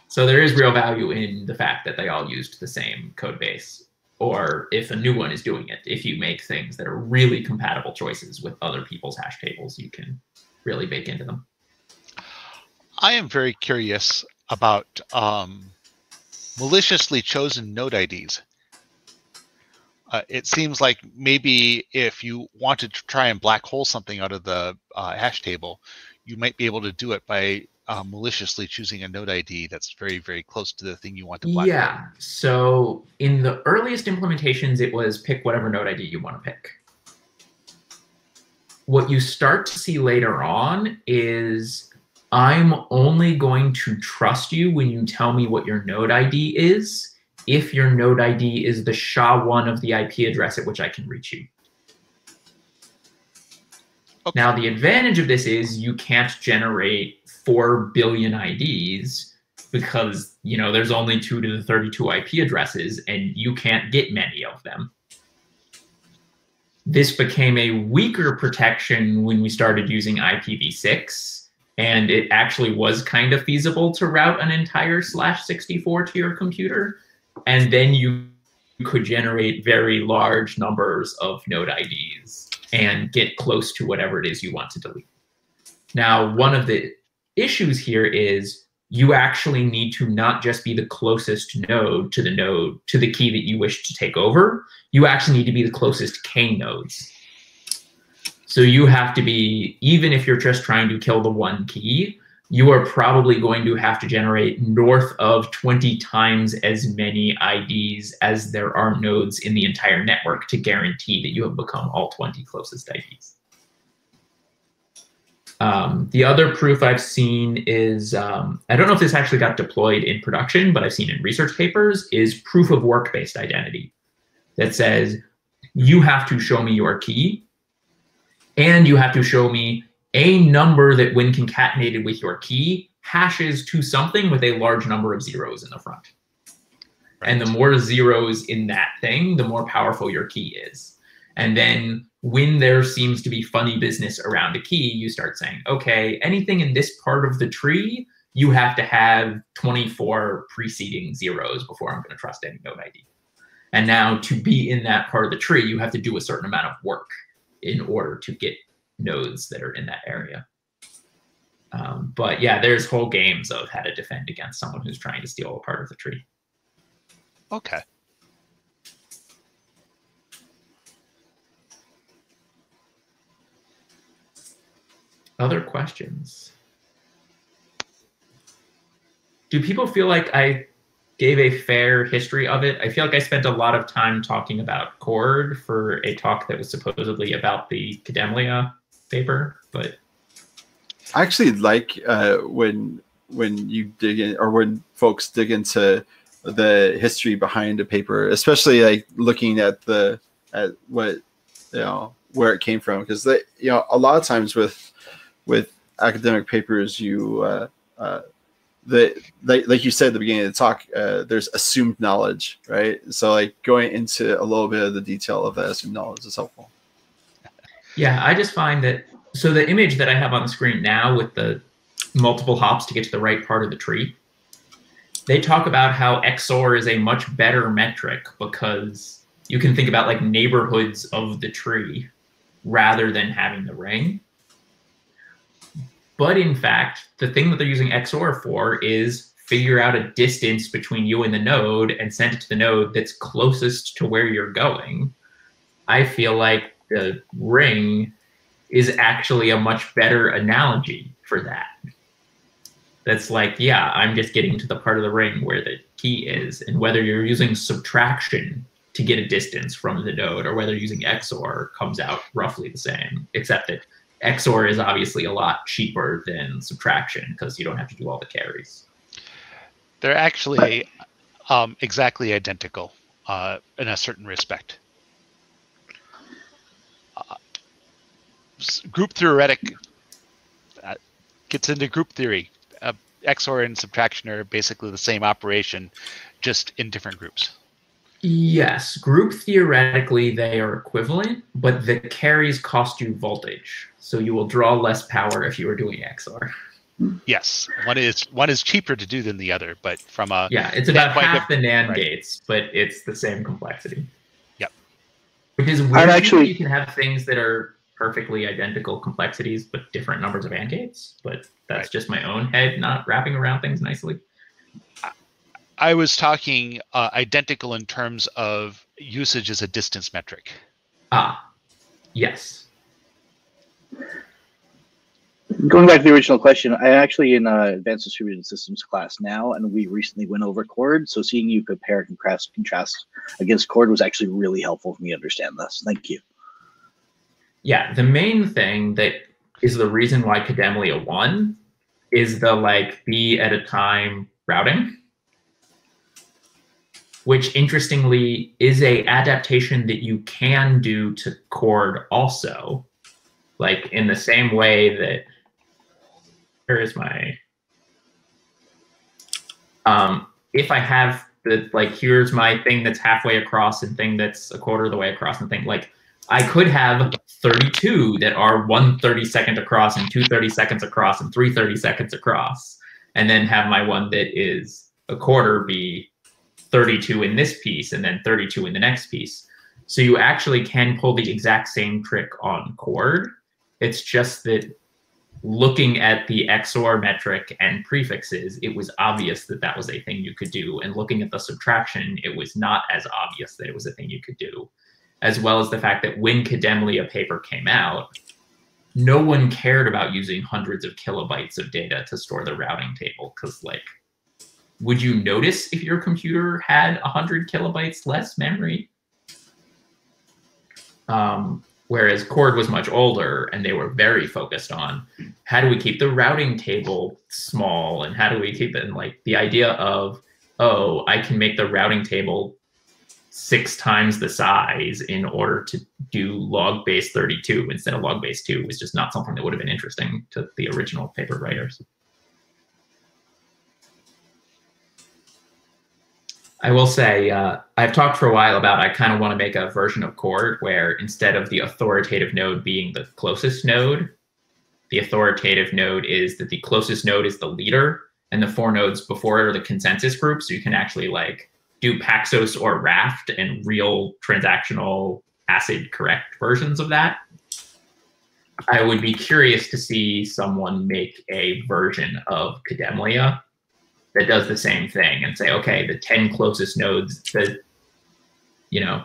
So there is real value in the fact that they all used the same code base. Or if a new one is doing it, if you make things that are really compatible choices with other people's hash tables, you can really bake into them. I am very curious about um, maliciously chosen node IDs. Uh, it seems like maybe if you wanted to try and black hole something out of the uh, hash table, you might be able to do it by uh, maliciously choosing a node ID that's very, very close to the thing you want to black Yeah. hole. So in the earliest implementations, it was pick whatever node ID you want to pick. What you start to see later on is I'm only going to trust you when you tell me what your node ID is if your node ID is the SHA-1 of the IP address at which I can reach you. Okay. Now, the advantage of this is you can't generate 4 billion IDs because, you know, there's only 2 to the 32 IP addresses and you can't get many of them. This became a weaker protection when we started using IPv6 and it actually was kind of feasible to route an entire slash 64 to your computer and then you could generate very large numbers of node IDs and get close to whatever it is you want to delete. Now, one of the issues here is you actually need to not just be the closest node to the node to the key that you wish to take over. You actually need to be the closest k nodes. So you have to be, even if you're just trying to kill the one key, you are probably going to have to generate north of 20 times as many IDs as there are nodes in the entire network to guarantee that you have become all 20 closest IDs. Um, the other proof I've seen is, um, I don't know if this actually got deployed in production, but I've seen in research papers, is proof of work-based identity that says you have to show me your key and you have to show me a number that when concatenated with your key hashes to something with a large number of zeros in the front. And the more zeros in that thing, the more powerful your key is. And then when there seems to be funny business around a key, you start saying, okay, anything in this part of the tree, you have to have 24 preceding zeros before I'm going to trust any node ID. And now to be in that part of the tree, you have to do a certain amount of work in order to get nodes that are in that area. Um, but yeah, there's whole games of how to defend against someone who's trying to steal a part of the tree. Okay. Other questions? Do people feel like I gave a fair history of it? I feel like I spent a lot of time talking about Chord for a talk that was supposedly about the Kademlia paper, but I actually like uh, when when you dig in or when folks dig into the history behind a paper, especially like looking at the at what you know where it came from, because you know a lot of times with with academic papers you uh, uh, the like, like you said at the beginning of the talk, uh, there's assumed knowledge, right? So like going into a little bit of the detail of that assumed knowledge is helpful. Yeah, I just find that so the image that I have on the screen now with the multiple hops to get to the right part of the tree, they talk about how XOR is a much better metric because you can think about like neighborhoods of the tree rather than having the ring. But in fact, the thing that they're using XOR for is figure out a distance between you and the node and send it to the node that's closest to where you're going. I feel like the ring is actually a much better analogy for that. That's like, yeah, I'm just getting to the part of the ring where the key is. And whether you're using subtraction to get a distance from the node or whether using XOR comes out roughly the same, except that XOR is obviously a lot cheaper than subtraction because you don't have to do all the carries. They're actually um, exactly identical uh, in a certain respect. Uh, group theoretic uh, gets into group theory. Uh, XOR and subtraction are basically the same operation, just in different groups. Yes, group theoretically they are equivalent, but the carries cost you voltage, so you will draw less power if you are doing XOR. Yes, one is one is cheaper to do than the other, but from a yeah, it's about half of, the NAND right. gates, but it's the same complexity. Yep. Which is weird. actually- you can have things that are perfectly identical complexities, but different numbers of AND gates. But that's Right. just my own head not wrapping around things nicely. I was talking uh, identical in terms of usage as a distance metric. Ah, yes. Going back to the original question, I'm actually in uh, advanced distributed systems class now, and we recently went over Chord. So seeing you compare and contrast, contrast against Chord was actually really helpful for me to understand this. Thank you. Yeah, the main thing that is the reason why Kademlia won is the like B at a time routing, which interestingly is a adaptation that you can do to Chord also, like in the same way that here is my um if I have the like here's my thing that's halfway across and thing that's a quarter of the way across and thing like I could have 32 that are one 30 second across and two 30 seconds across and three 30 seconds across, and then have my one that is a quarter be 32 in this piece and then 32 in the next piece. So you actually can pull the exact same trick on Chord. It's just that looking at the XOR metric and prefixes, it was obvious that that was a thing you could do. And looking at the subtraction, it was not as obvious that it was a thing you could do as well as the fact that when Kademlia paper came out, no one cared about using hundreds of kilobytes of data to store the routing table because like would you notice if your computer had 100 kilobytes less memory um, whereas Chord was much older and they were very focused on how do we keep the routing table small and how do we keep it and like the idea of oh i can make the routing table six times the size in order to do log base 32 instead of log base 2 was just not something that would have been interesting to the original paper writers. I will say, uh, I've talked for a while about I kind of want to make a version of Chord where instead of the authoritative node being the closest node, the authoritative node is that the closest node is the leader and the four nodes before it are the consensus group. So you can actually like do Paxos or Raft and real transactional ACID correct versions of that. I would be curious to see someone make a version of Kademlia that does the same thing and say, okay, the 10 closest nodes, the, you know,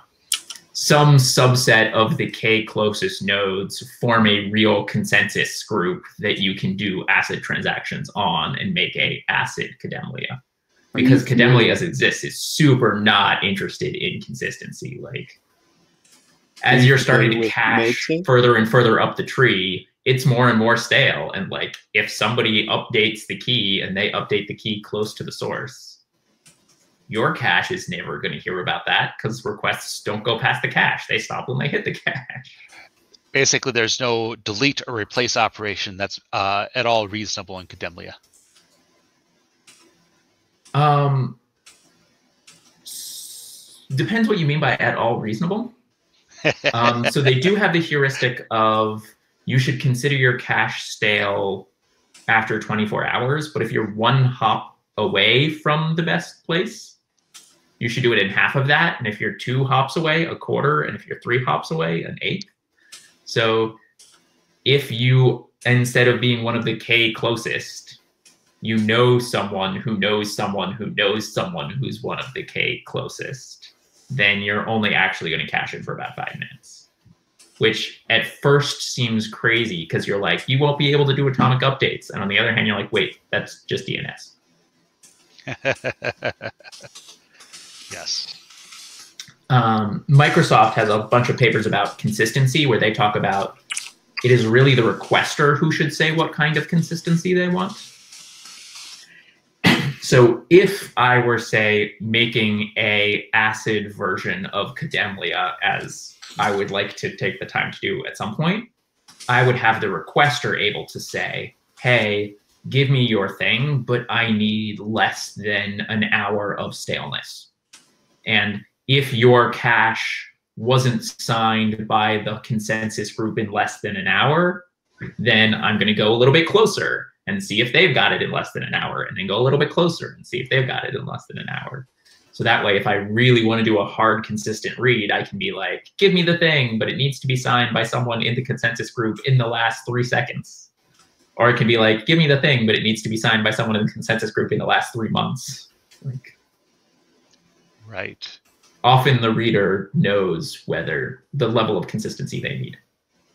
some subset of the k closest nodes form a real consensus group that you can do ACID transactions on and make a ACID Kademlia because Kademlia as it exists is super not interested in consistency. Like as you're starting to cache further and further up the tree, it's more and more stale. And like if somebody updates the key and they update the key close to the source, your cache is never going to hear about that because requests don't go past the cache. They stop when they hit the cache. Basically, there's no delete or replace operation that's uh, at all reasonable in Kademlia. Um, depends what you mean by at all reasonable. um, so they do have the heuristic of you should consider your cache stale after 24 hours, but if you're one hop away from the best place, you should do it in half of that. And if you're two hops away, a quarter. And if you're three hops away, an eighth. So if you, instead of being one of the K closest, you know someone who knows someone who knows someone who's one of the K closest, then you're only actually going to cache it for about five minutes. Which at first seems crazy because you're like, you won't be able to do atomic updates. And on the other hand, you're like, wait, that's just DNS. yes. Um, Microsoft has a bunch of papers about consistency where they talk about it is really the requester who should say what kind of consistency they want. so if I were, say, making a ACID version of Kademlia as I would like to take the time to do at some point, I would have the requester able to say, hey, give me your thing, but I need less than an hour of staleness. And if your cache wasn't signed by the consensus group in less than an hour, then I'm going to go a little bit closer and see if they've got it in less than an hour, and then go a little bit closer and see if they've got it in less than an hour. So that way, if I really want to do a hard, consistent read, I can be like, give me the thing, but it needs to be signed by someone in the consensus group in the last three seconds. Or it can be like, give me the thing, but it needs to be signed by someone in the consensus group in the last three months. Like, right. Often the reader knows whether the level of consistency they need.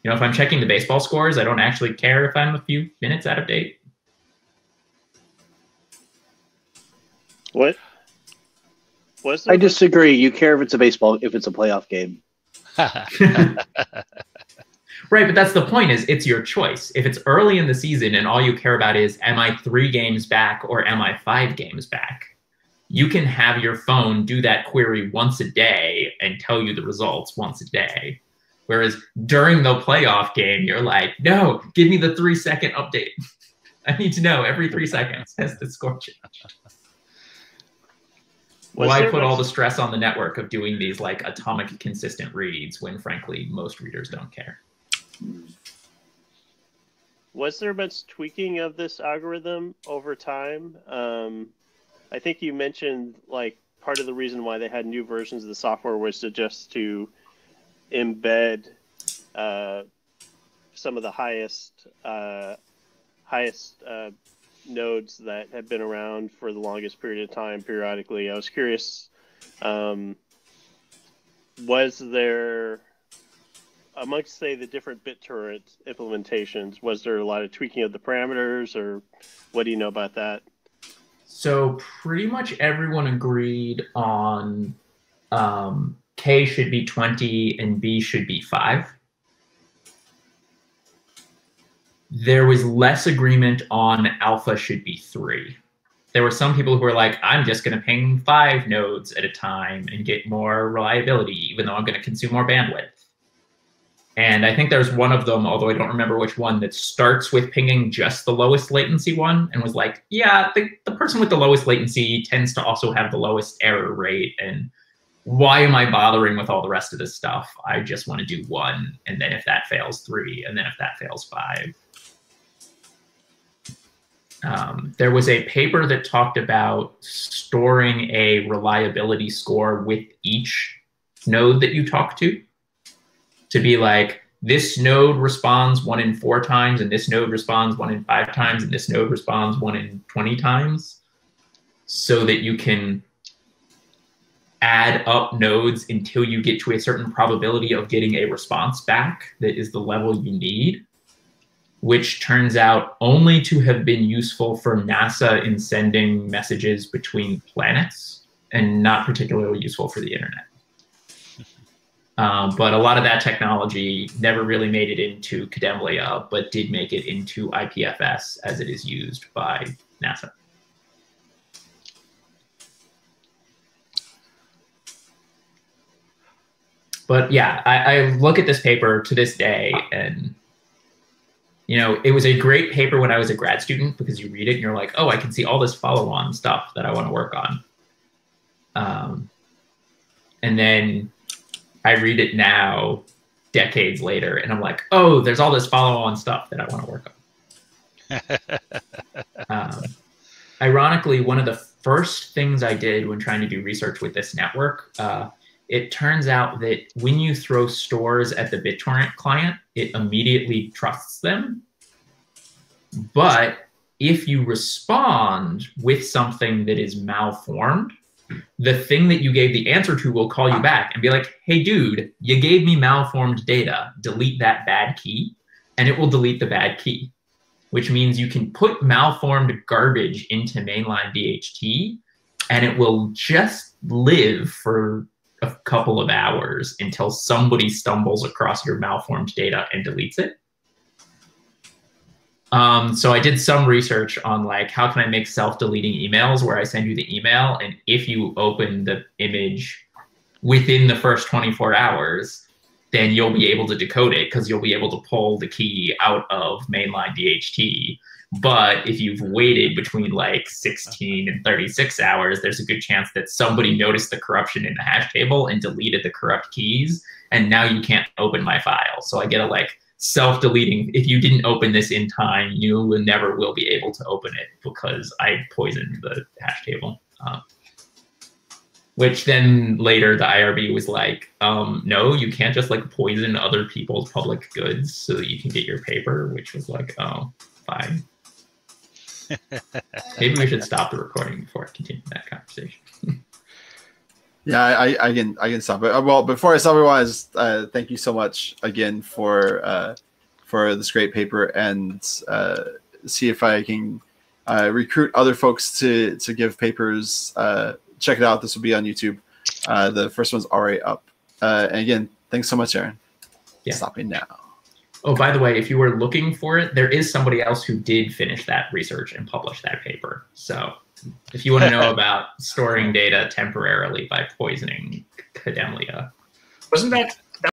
You know, if I'm checking the baseball scores, I don't actually care if I'm a few minutes out of date. What? Was I disagree. You care if it's a baseball, if it's a playoff game. Right, but that's the point is it's your choice. If it's early in the season and all you care about is am I 3 games back or am I 5 games back? You can have your phone do that query once a day and tell you the results once a day. Whereas during the playoff game, you're like, no, give me the three second update. I need to know every three seconds has the score changed. Why put all the stress on the network of doing these like atomic consistent reads when frankly most readers don't care? Was there much tweaking of this algorithm over time? Um, I think you mentioned like part of the reason why they had new versions of the software was to just to embed uh, some of the highest uh, highest uh, nodes that have been around for the longest period of time periodically. I was curious, um, was there amongst say the different BitTorrent implementations, was there a lot of tweaking of the parameters, or what do you know about that? So pretty much everyone agreed on um, K should be 20 and B should be 5. There was less agreement on alpha should be 3. There were some people who were like, I'm just going to ping 5 nodes at a time and get more reliability, even though I'm going to consume more bandwidth. And I think there's one of them, although I don't remember which one, that starts with pinging just the lowest latency one and was like, yeah, the, the person with the lowest latency tends to also have the lowest error rate. And why am I bothering with all the rest of this stuff? I just want to do one. And then if that fails, three. And then if that fails, five. Um, there was a paper that talked about storing a reliability score with each node that you talk to to be like, this node responds one in four times, and this node responds one in five times, and this node responds one in 20 times, so that you can add up nodes until you get to a certain probability of getting a response back that is the level you need, which turns out only to have been useful for NASA in sending messages between planets and not particularly useful for the internet. Um, but a lot of that technology never really made it into Kademlia, but did make it into IPFS as it is used by NASA. But yeah, I, I look at this paper to this day and you know, it was a great paper when I was a grad student because you read it and you're like, oh, I can see all this follow-on stuff that I want to work on. Um, and then I read it now, decades later, and I'm like, oh, there's all this follow-on stuff that I want to work on. um, ironically, one of the first things I did when trying to do research with this network. Uh, it turns out that when you throw stores at the BitTorrent client, it immediately trusts them. But if you respond with something that is malformed, the thing that you gave the answer to will call you back and be like, hey, dude, you gave me malformed data. Delete that bad key. And it will delete the bad key, which means you can put malformed garbage into mainline DHT and it will just live for a couple of hours until somebody stumbles across your malformed data and deletes it. Um, so I did some research on like how can I make self-deleting emails where I send you the email and if you open the image within the first 24 hours, then you'll be able to decode it because you'll be able to pull the key out of mainline DHT. But if you've waited between like 16 and 36 hours, there's a good chance that somebody noticed the corruption in the hash table and deleted the corrupt keys. And now you can't open my file. So I get a like self-deleting if you didn't open this in time you never will be able to open it because i poisoned the hash table um, which then later the irb was like um, no you can't just like poison other people's public goods so that you can get your paper which was like oh fine maybe we should stop the recording before i continue that conversation Yeah, I, I can I can stop it. Uh, Well, before I stop, I want to uh, thank you so much again for uh, for this great paper and uh, see if I can uh, recruit other folks to to give papers. Uh, check it out. This will be on YouTube. Uh, the first one's already up. Uh, and again, thanks so much, Aaron. Yeah. Stopping now. Oh, by the way, if you were looking for it, there is somebody else who did finish that research and publish that paper. So if you want to know about storing data temporarily by poisoning Kademlia, Wasn't that